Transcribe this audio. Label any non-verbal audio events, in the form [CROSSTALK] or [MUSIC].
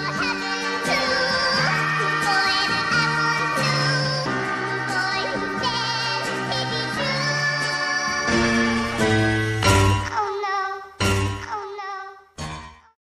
Oh, [LAUGHS] hey.